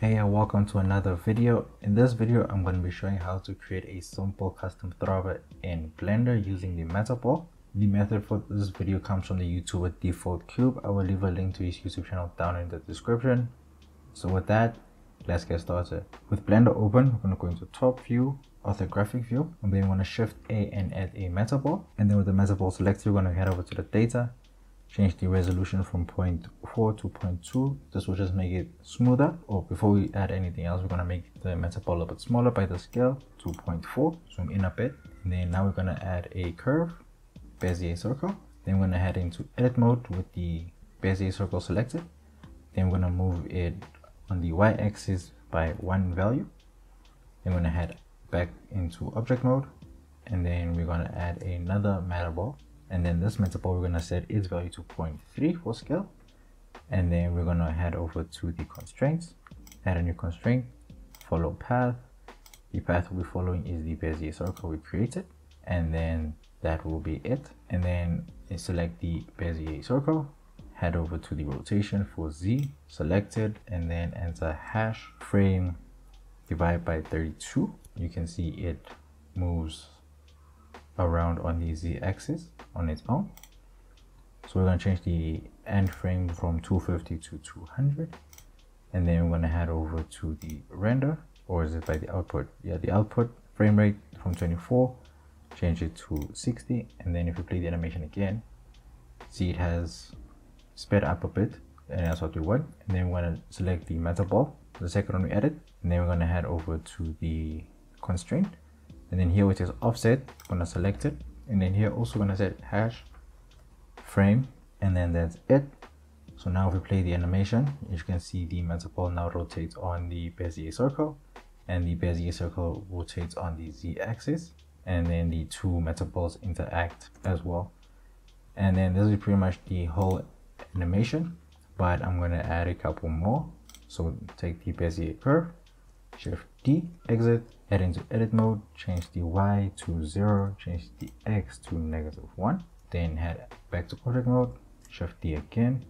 Hey and welcome to another video. In this video, I'm going to be showing how to create a simple custom throbber in Blender using the Metaball. The method for this video comes from the YouTuber Default Cube. I will leave a link to his YouTube channel down in the description. So with that, let's get started. With Blender open, we're going to go into top view, orthographic view, and then we're going to shift A and add a Metaball. And then with the Metaball selected, we're going to head over to the data change the resolution from 0.4 to 0.2 this will just make it smoother. Or before we add anything else we're going to make the metaball a bit smaller by the scale to 0.4 zoom in a bit. And then now we're going to add a curve bezier circle. Then we're going to head into edit mode with the bezier circle selected. Then we're going to move it on the y-axis by one value. Then we're going to head back into object mode. And then we're going to add another metaball and then this metaball we're going to set its value to 0.3 for scale. And then we're going to head over to the constraints. Add a new constraint follow path. The path we'll be following is the bezier circle we created. And then that will be it. And then eh, select the bezier circle head over to the rotation for z selected and then enter hash frame divide by 32 you can see it moves around on the z-axis on its own. So we're going to change the end frame from 250 to 200 and then we're going to head over to the render or is it by the output? Yeah the output frame rate from 24 change it to 60 and then if we play the animation again see it has sped up a bit and that's what we want. And then we're going to select the metaball the second one we added and then we're going to head over to the constraint and then here which is offset to select it. And then here also to set hash frame and then that's it. So now if we play the animation as you can see the metaball now rotates on the bezier circle and the bezier circle rotates on the z-axis and then the two metaballs interact as well. And then this is pretty much the whole animation but i'm going to add a couple more. So take the bezier curve shift d exit head into edit mode change the y to 0 change the x to negative 1 then head back to object mode shift d again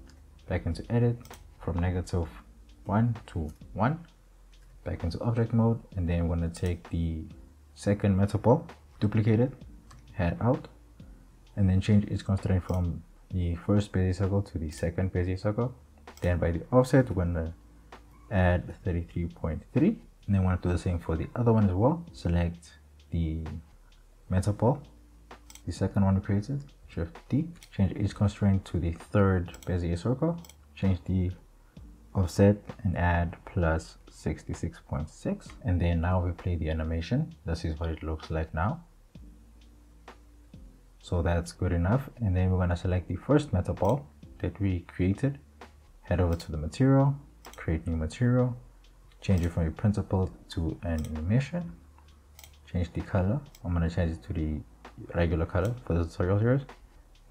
back into edit from negative 1 to 1 back into object mode and then we're going to take the second metaball duplicate it head out and then change its constraint from the first bezier circle to the second bezier circle. Then by the offset we're going to add 33.3 and then want to do the same for the other one as well. Select the metaball the second one we created shift d change each constraint to the third bezier circle change the offset and add plus 66.6 and then now we play the animation. This is what it looks like now. So that's good enough. And then we're going to select the first metaball that we created. Head over to the material create new material change it from a principled to an emission. Change the color. I'm going to change it to the regular color for the tutorial here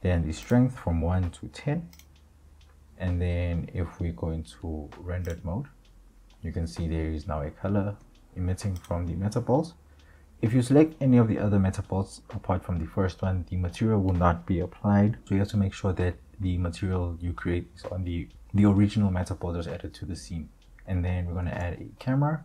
then the strength from 1 to 10 and then if we go into rendered mode you can see there is now a color emitting from the metaballs if you select any of the other metaballs apart from the first one the material will not be applied. So you have to make sure that the material you create is on the the original metaball that was added to the scene and then we're going to add a camera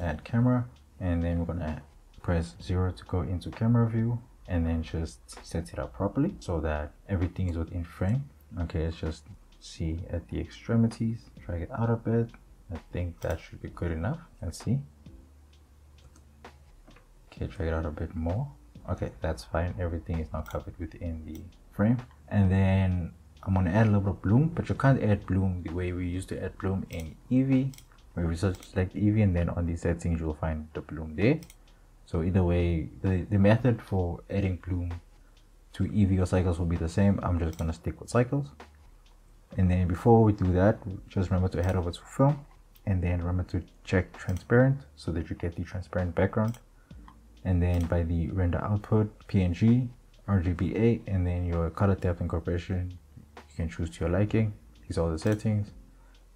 add camera and then we're going to press 0 to go into camera view and then just set it up properly so that everything is within frame. Okay let's just see at the extremities drag it out a bit. I think that should be good enough. Let's see. Okay drag it out a bit more. Okay that's fine. Everything is now covered within the frame. And then I'm to add a little bit of bloom, but you can't add bloom the way we used to add bloom in Eevee, where we just select Eevee and then on the settings you'll find the bloom there. So either way, the, the method for adding bloom to Eevee or cycles will be the same. I'm just to stick with cycles. And then before we do that, just remember to head over to film and then remember to check transparent so that you get the transparent background. And then by the render output, PNG, RGBA, and then your color depth incorporation, you can choose to your liking. These are the settings.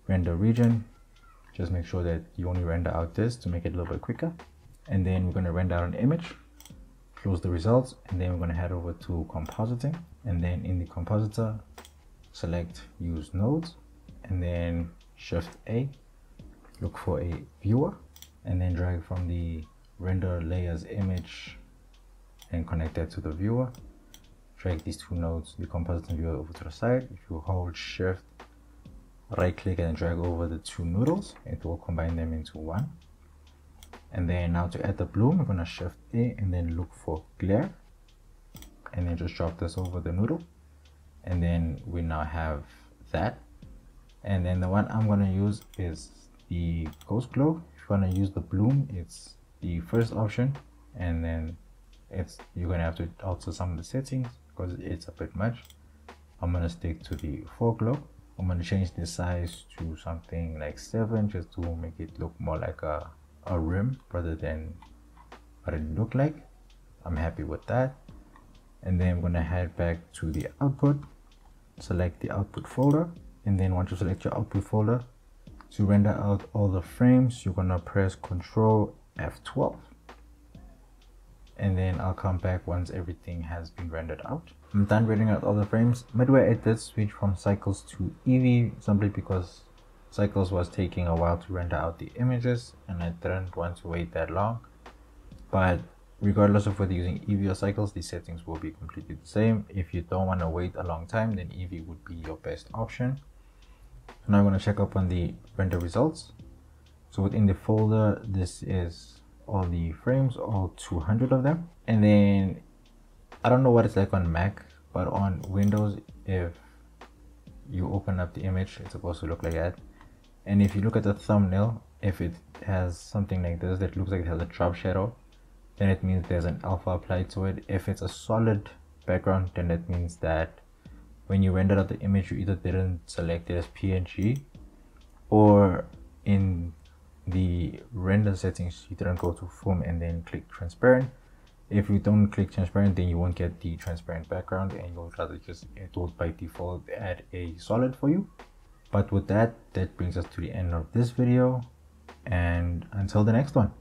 Render region. Just make sure that you only render out this to make it a little bit quicker. And then we're going to render out an image close the results and then we're going to head over to compositing. And then in the compositor select use nodes and then shift a look for a viewer and then drag from the render layers image and connect that to the viewer drag these two nodes the composite viewer over to the side. If you hold shift right click and drag over the two noodles it will combine them into one. And then now to add the bloom going to shift a and then look for glare. And then just drop this over the noodle. And then we now have that. And then the one i'm going to use is the ghost glow. If you want to use the bloom it's the first option. And then it's you're going to have to alter some of the settings because it's a bit much i'm to stick to the fog glow i'm going to change the size to something like seven just to make it look more like a, a rim rather than what it looked like. I'm happy with that. And then i'm to head back to the output. Select the output folder. And then once you select your output folder to render out all the frames you're to press ctrl f12 and then I'll come back once everything has been rendered out. I'm done rendering out all the frames. Midway I did switch from Cycles to Eevee simply because Cycles was taking a while to render out the images and I didn't want to wait that long. But regardless of whether using Eevee or Cycles, the settings will be completely the same. If you don't want to wait a long time, then Eevee would be your best option. Now I'm going to check up on the render results. So within the folder, this is all the frames all 200 of them. And then i don't know what it's like on mac but on windows if you open up the image it's supposed to look like that. And if you look at the thumbnail if it has something like this that looks like it has a drop shadow then it means there's an alpha applied to it. If it's a solid background then that means that when you rendered out the image you either didn't select it as png or in the render settings you didn't go to film and then click transparent. If you don't click transparent then you won't get the transparent background and you'll rather just it will by default add a solid for you. But with that that brings us to the end of this video and until the next one